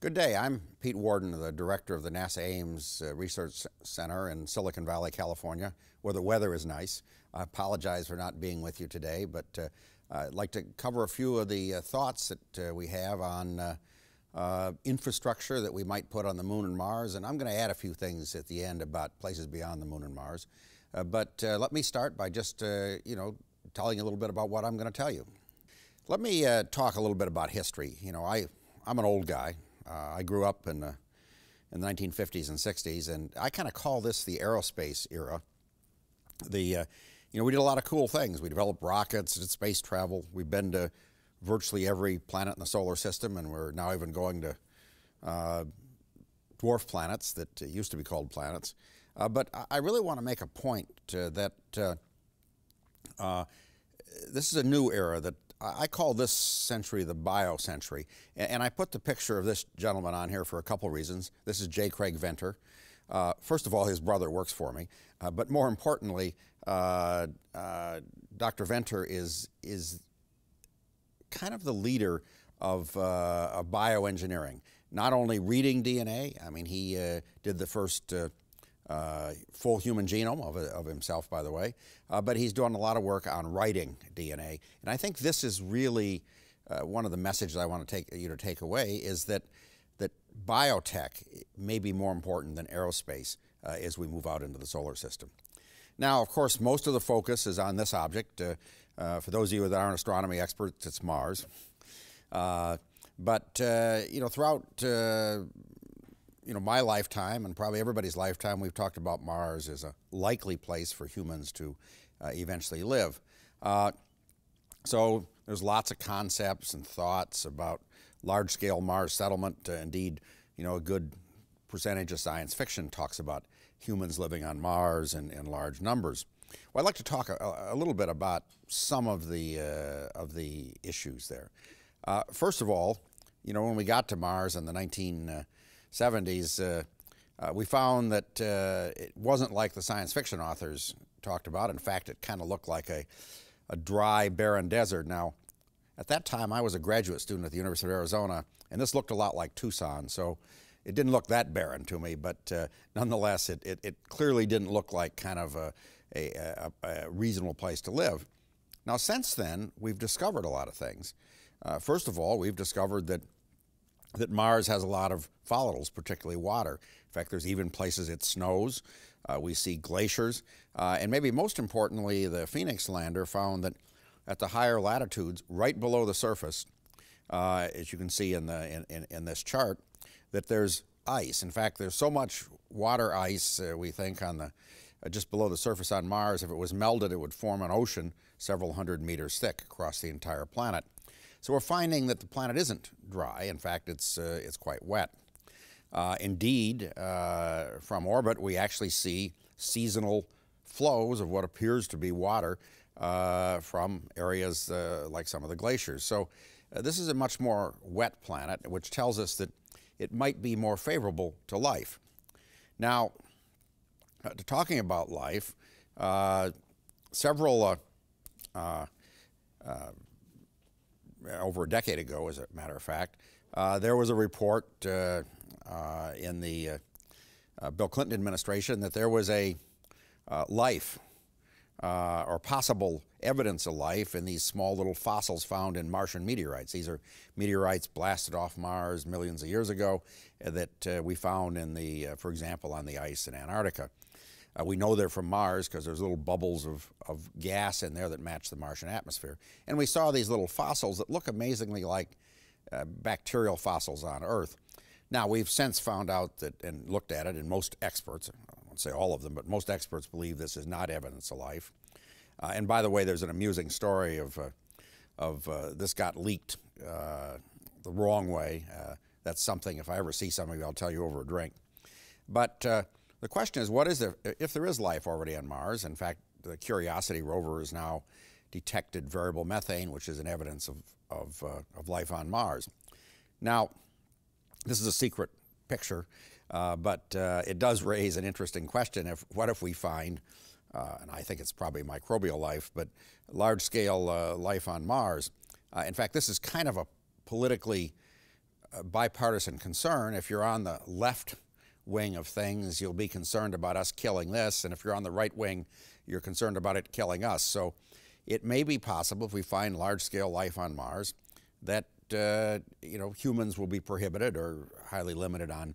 Good day. I'm Pete Worden, the director of the NASA Ames uh, Research Center in Silicon Valley, California, where the weather is nice. I apologize for not being with you today, but uh, I'd like to cover a few of the uh, thoughts that uh, we have on uh, uh, infrastructure that we might put on the moon and Mars, and I'm going to add a few things at the end about places beyond the moon and Mars. but let me start by just, you know, telling you a little bit about what I'm going to tell you. Let me talk a little bit about history. You know, I, I'm an old guy. Uh, I grew up in the, in the 1950s and 60s, and I kind of call this the aerospace era. The, uh, you know, we did a lot of cool things. We developed rockets, did space travel. We've been to virtually every planet in the solar system, and we're now even going to uh, dwarf planets that used to be called planets. Uh, but I really want to make a point uh, that uh, uh, this is a new era that I call this century the bio century. And I put the picture of this gentleman on here for a couple reasons. This is J. Craig Venter. Uh, first of all, his brother works for me. Uh, but more importantly, uh, uh Dr. Venter is, is kind of the leader of, uh, of bioengineering. Not only reading DNA, I mean, he uh, did the first uh, full human genome of, of himself, by the way, uh, but he's doing a lot of work on writing DNA. And I think this is really uh, one of the messages I want to take you to take away is that that biotech may be more important than aerospace uh, as we move out into the solar system. Now, of course, most of the focus is on this object. Uh, for those of you that aren't astronomy experts, it's Mars. but you know, throughout you know, my lifetime and probably everybody's lifetime, we've talked about Mars as a likely place for humans to uh, eventually live. Uh, so there's lots of concepts and thoughts about large-scale Mars settlement. Uh, indeed, you know, a good percentage of science fiction talks about humans living on Mars in, in large numbers. Well, I'd like to talk a, a little bit about some of the uh, of the issues there. Uh, first of all, you know, when we got to Mars in the 19 70s, uh, uh, we found that uh, it wasn't like the science fiction authors talked about. In fact, it kind of looked like a, a dry, barren desert. Now, at that time, I was a graduate student at the University of Arizona, and this looked a lot like Tucson, so it didn't look that barren to me, but uh, nonetheless, it, it, it, clearly didn't look like kind of a, a, a, a, reasonable place to live. Now, since then, we've discovered a lot of things. Uh, first of all, we've discovered that that Mars has a lot of volatiles, particularly water. In fact, there's even places it snows. Uh, we see glaciers. Uh, and maybe most importantly, the Phoenix lander found that at the higher latitudes, right below the surface, uh, as you can see in, the, in, in, this chart, that there's ice. In fact, there's so much water ice, uh, we think, on the, uh, just below the surface on Mars, if it was melted, it would form an ocean several hundred meters thick across the entire planet. So we're finding that the planet isn't dry. In fact, it's, uh, it's quite wet. Uh, indeed, uh, from orbit, we actually see seasonal flows of what appears to be water uh, from areas uh, like some of the glaciers. So uh, this is a much more wet planet, which tells us that it might be more favorable to life. Now, to talking about life, several over a decade ago, as a matter of fact, uh, there was a report uh, uh, in the uh, uh, Bill Clinton administration that there was a life or possible evidence of life in these small little fossils found in Martian meteorites. These are meteorites blasted off Mars millions of years ago that we found in the, for example, on the ice in Antarctica. Uh, we know they're from Mars because there's little bubbles of, of gas in there that match the Martian atmosphere. And we saw these little fossils that look amazingly like uh, bacterial fossils on Earth. Now, we've since found out that and looked at it, and most experts, I won't say all of them, but most experts believe this is not evidence of life. Uh, and by the way, there's an amusing story of, uh, of uh, this got leaked uh, the wrong way. that's something, if I ever see something, I'll tell you over a drink. But the question is, what is there, if there is life already on Mars? In fact, the Curiosity rover has now detected variable methane, which is an evidence of, of, uh, of life on Mars. Now, this is a secret picture, uh, but uh, it does raise an interesting question. If, what if we find, uh, and I think it's probably microbial life, but large-scale uh, life on Mars? Uh, in fact, this is kind of a politically bipartisan concern. If you're on the left wing of things, you'll be concerned about us killing this, and if you're on the right wing, you're concerned about it killing us. So it may be possible if we find large-scale life on Mars that uh, you know humans will be prohibited or highly limited on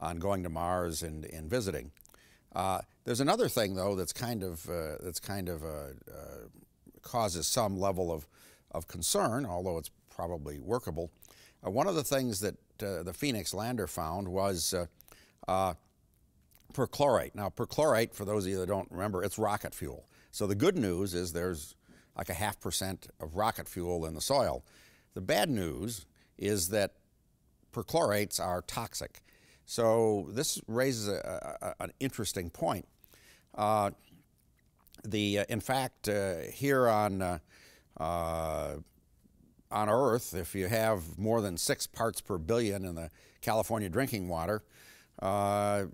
on going to Mars and, and visiting. Uh, there's another thing though that's kind of uh, that's kind of uh, uh, causes some level of of concern, although it's probably workable. Uh, one of the things that the Phoenix lander found was perchlorate. Now, perchlorate, for those of you that don't remember, it's rocket fuel. So the good news is there's like a half percent of rocket fuel in the soil. The bad news is that perchlorates are toxic. So this raises a, a, an interesting point. Uh, the, uh, in fact, uh, here on, uh, uh, on Earth, if you have more than six parts per billion in the California drinking water, uh,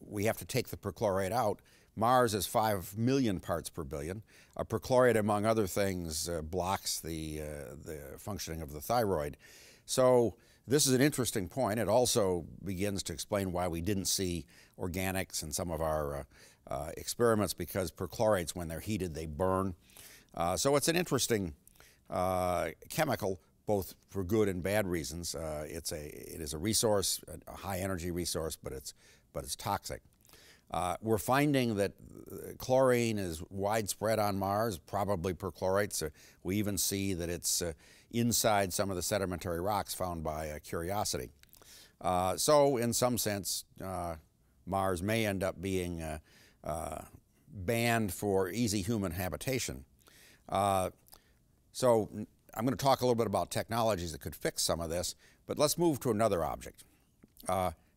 we have to take the perchlorate out. Mars is 5 million parts per billion. A perchlorate, among other things, uh, blocks the, uh, the functioning of the thyroid. So this is an interesting point. It also begins to explain why we didn't see organics in some of our uh, experiments because perchlorates, when they're heated, they burn. So it's an interesting chemical, both for good and bad reasons. it's a, it is a resource, a high energy resource, but it's, but it's toxic. Uh, we're finding that chlorine is widespread on Mars, probably perchlorates. Uh, we even see that it's uh, inside some of the sedimentary rocks found by uh, Curiosity. Uh, so, in some sense, uh, Mars may end up being banned for easy human habitation. so, I'm going to talk a little bit about technologies that could fix some of this, but let's move to another object.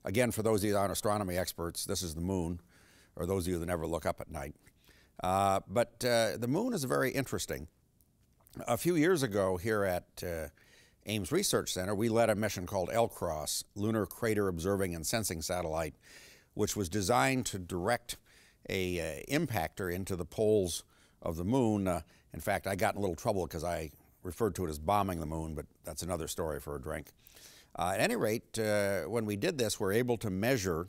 Again, for those of you that aren't astronomy experts, this is the moon, or those of you that never look up at night. Uh, but uh, the moon is very interesting. A few years ago here at uh, Ames Research Center, we led a mission called LCROSS, Lunar Crater Observing and Sensing Satellite, which was designed to direct a uh, impactor into the poles of the moon. Uh, in fact, I got in a little trouble because I referred to it as bombing the moon, but that's another story for a drink. Uh, at any rate, uh, when we did this, we're able to measure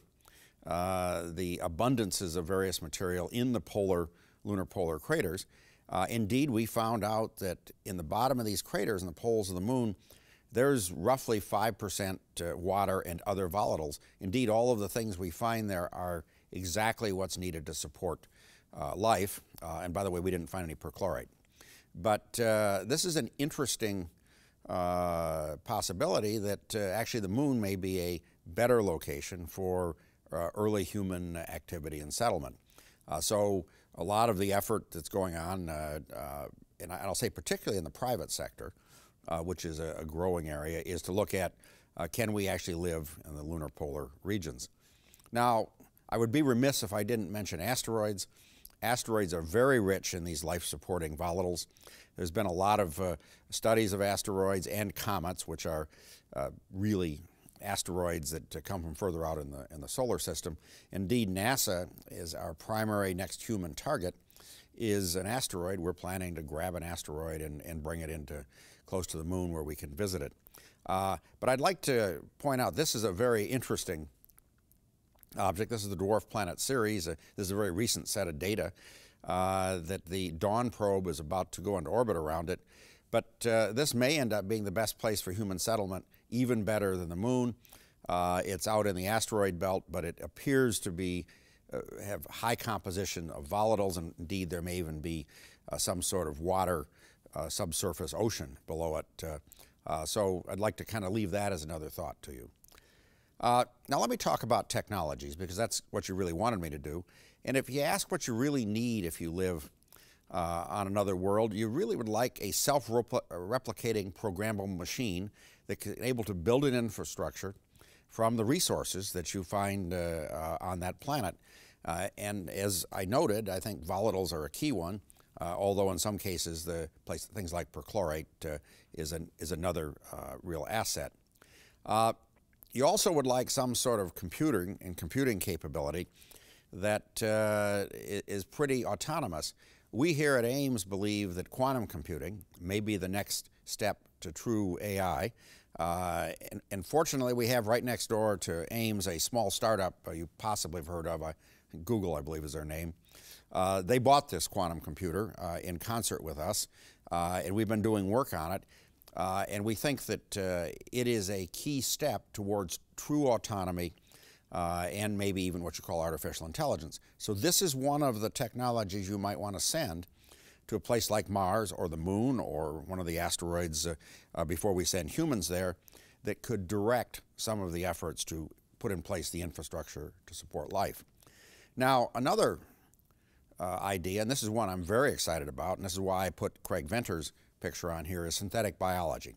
uh, the abundances of various material in the polar, lunar polar craters. Uh, indeed, we found out that in the bottom of these craters, in the poles of the moon, there's roughly 5% uh, water and other volatiles. Indeed, all of the things we find there are exactly what's needed to support uh, life. and by the way, we didn't find any perchlorate. But this is an interesting uh, possibility that uh, actually the moon may be a better location for uh, early human activity and settlement. Uh, so a lot of the effort that's going on, uh, and I'll say particularly in the private sector, which is a, growing area, is to look at can we actually live in the lunar polar regions. Now, I would be remiss if I didn't mention asteroids. Asteroids are very rich in these life-supporting volatiles. There's been a lot of uh, studies of asteroids and comets, which are uh, really asteroids that uh, come from further out in the, in the solar system. Indeed, NASA is our primary next human target is an asteroid. We're planning to grab an asteroid and, and bring it into close to the moon where we can visit it. Uh, but I'd like to point out this is a very interesting object. This is the Dwarf Planet Ceres. Uh, this is a very recent set of data uh, that the Dawn probe is about to go into orbit around it. But uh, this may end up being the best place for human settlement, even better than the moon. Uh, it's out in the asteroid belt, but it appears to be uh, have high composition of volatiles, and indeed there may even be uh, some sort of water subsurface ocean below it. so I'd like to kind of leave that as another thought to you. Uh, now, let me talk about technologies because that's what you really wanted me to do. And if you ask what you really need if you live uh, on another world, you really would like a self replicating programmable machine that is able to build an infrastructure from the resources that you find uh, uh on that planet. Uh, and as I noted, I think volatiles are a key one. Uh, although in some cases the place, things like perchlorate is, an, is another real asset. You also would like some sort of computing and computing capability that uh, is pretty autonomous. We here at Ames believe that quantum computing may be the next step to true AI. Uh, and, and, fortunately, we have right next door to Ames a small startup uh, you possibly have heard of. Google, I believe, is their name. Uh, they bought this quantum computer uh, in concert with us, uh, and we've been doing work on it. And we think that it is a key step towards true autonomy uh, and maybe even what you call artificial intelligence. So this is one of the technologies you might want to send to a place like Mars or the Moon or one of the asteroids uh, uh, before we send humans there that could direct some of the efforts to put in place the infrastructure to support life. Now, another uh, idea, and this is one I'm very excited about, and this is why I put Craig Venter's picture on here, is synthetic biology.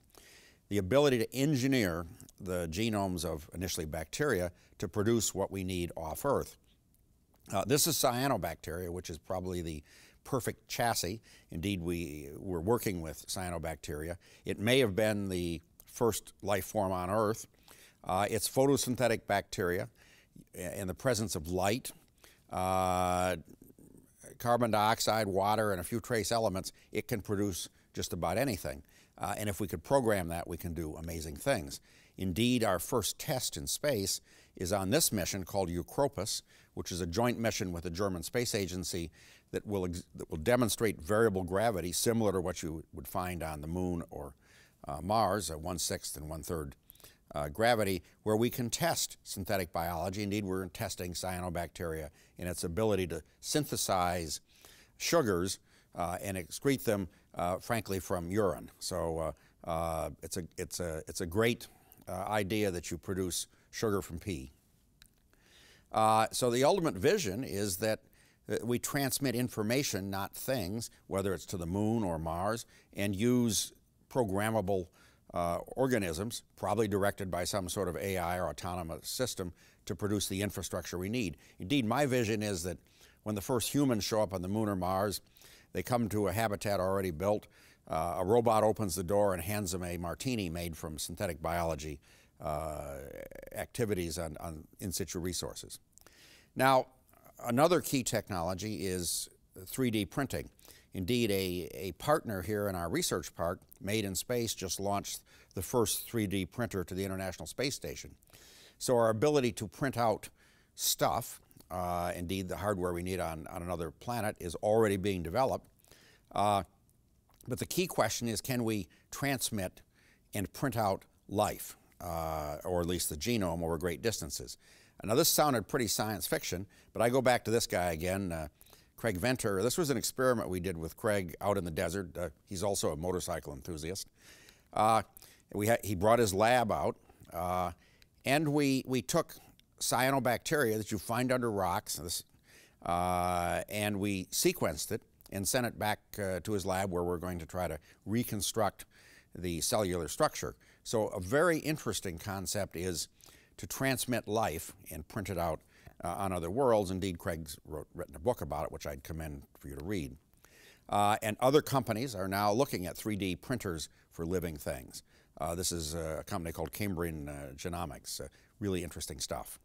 The ability to engineer the genomes of initially bacteria to produce what we need off Earth. Uh, this is cyanobacteria, which is probably the perfect chassis. Indeed, we were working with cyanobacteria. It may have been the first life form on Earth. Uh, it's photosynthetic bacteria in the presence of light, uh, carbon dioxide, water, and a few trace elements. It can produce just about anything. Uh, and if we could program that, we can do amazing things. Indeed, our first test in space is on this mission called Eu:CROPIS, which is a joint mission with the German Space Agency that will, that will demonstrate variable gravity similar to what you would find on the Moon or uh, Mars, a one-sixth and one-third uh, gravity, where we can test synthetic biology. Indeed, we're testing cyanobacteria in its ability to synthesize sugars uh, and excrete them, uh, frankly, from urine. So uh, uh, it's, a, it's, a, it's a great idea that you produce sugar from pee. so the ultimate vision is that we transmit information, not things, whether it's to the moon or Mars, and use programmable uh, organisms, probably directed by some sort of AI or autonomous system, to produce the infrastructure we need. Indeed, my vision is that when the first humans show up on the moon or Mars, they come to a habitat already built. Uh, a robot opens the door and hands them a martini made from synthetic biology uh, activities on, on in situ resources. Now, another key technology is 3D printing. Indeed, a, a partner here in our research park, Made in Space, just launched the first 3D printer to the International Space Station. So our ability to print out stuff uh, indeed, the hardware we need on, on another planet is already being developed. Uh, but the key question is can we transmit and print out life, uh, or at least the genome over great distances? Now, this sounded pretty science fiction, but I go back to this guy again, uh, Craig Venter. This was an experiment we did with Craig out in the desert. Uh, he's also a motorcycle enthusiast. Uh, we he brought his lab out, and we, we took cyanobacteria that you find under rocks, uh, and we sequenced it and sent it back uh, to his lab where we're going to try to reconstruct the cellular structure. So a very interesting concept is to transmit life and print it out uh, on other worlds. Indeed, Craig's wrote, written a book about it, which I'd commend for you to read. Uh, and other companies are now looking at 3D printers for living things. Uh, this is a company called Cambrian uh, Genomics. really interesting stuff.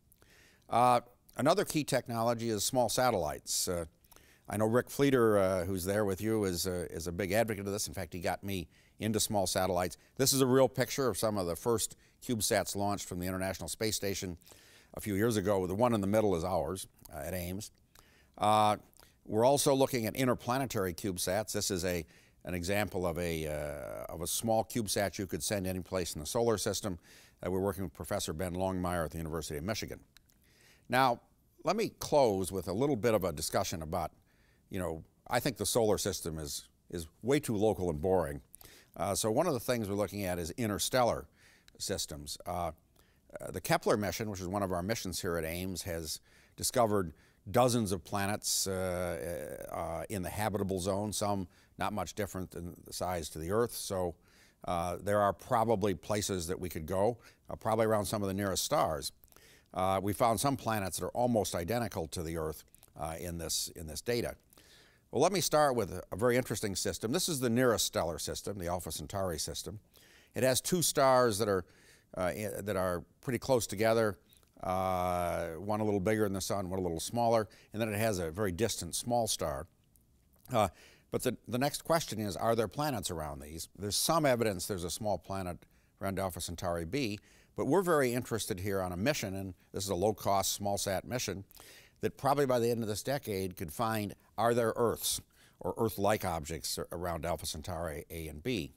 Uh, another key technology is small satellites. Uh, I know Rick Fleeter, uh, who's there with you, is, is a big advocate of this. In fact, he got me into small satellites. This is a real picture of some of the first CubeSats launched from the International Space Station a few years ago. The one in the middle is ours uh, at Ames. Uh, we're also looking at interplanetary CubeSats. This is a, an example of a, uh, of a small CubeSat you could send any place in the solar system. we're working with Professor Ben Longmier at the University of Michigan. Now, let me close with a little bit of a discussion about, you know, I think the solar system is, is way too local and boring. Uh, so one of the things we're looking at is interstellar systems. Uh, uh, the Kepler mission, which is one of our missions here at Ames, has discovered dozens of planets uh, uh, in the habitable zone, some not much different in size to the Earth. So uh, there are probably places that we could go, probably around some of the nearest stars. Uh, we found some planets that are almost identical to the Earth uh, in, this, in this data. Well, let me start with a, a, very interesting system. This is the nearest stellar system, the Alpha Centauri system. It has two stars that are, uh, that are pretty close together, uh, one a little bigger than the Sun, one a little smaller, and then it has a very distant small star. Uh, but the, the next question is, are there planets around these? There's some evidence there's a small planet around Alpha Centauri b. But we're very interested here on a mission, and this is a low-cost, small-sat mission, that probably by the end of this decade could find are there Earths or Earth-like objects around Alpha Centauri A and B.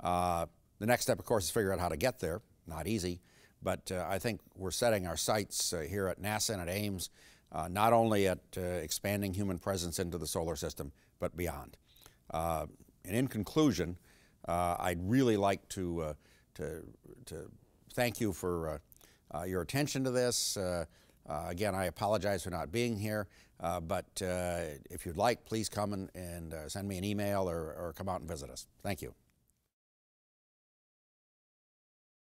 Uh, the next step, of course, is figure out how to get there. Not easy, but uh, I think we're setting our sights uh, here at NASA and at Ames, uh, not only at uh, expanding human presence into the solar system, but beyond. Uh, and in conclusion, I'd really like to, to, to thank you for uh, uh, your attention to this. Uh, again, I apologize for not being here, but if you'd like, please come and, and send me an email or, or come out and visit us. Thank you.